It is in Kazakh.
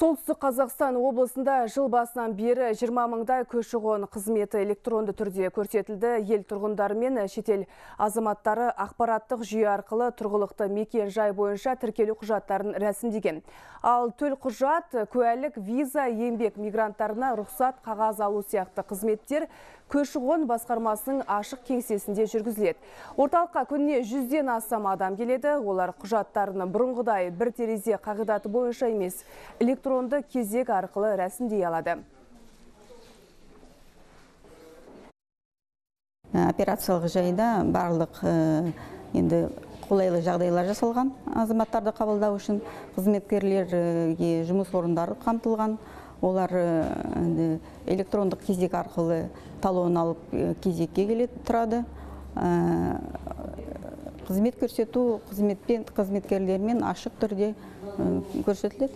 Солтүстік Қазақстан облысында жыл басынан бері 20 мыңдай көші-қон қызметі электронды түрде көрсетілді. Ел тұрғындары мен шетел азаматтары ақпараттық жүйе арқылы тұрғылықты мекен жай бойынша тіркелу құжаттарын рәсімдеген. Ал төл құжат, куәлік, виза, еңбек мигранттарына рұқсат қағаз алу сияқты қызметтер көші-қон басқармасының ашық кеңсесінде жүргізіледі. Орталыққа күніне жүзден астам адам келеді. Олар құжаттарын бұрынғыдай бір терезе қағидаты бойынша емес, электронды кезек арқылы рәсімдей алады. операциялық жайда барлық енді қолайлы жағдайлар жасалған азаматтарды қабылдау үшін қызметкерлерге жұмыс орындары қамтылған. Олар электрондық кезек арқылы талон алып кезекке келеді тұрады. Қызмет көрсету қызметпен қызметкерлермен ашық түрде көрсетіледі.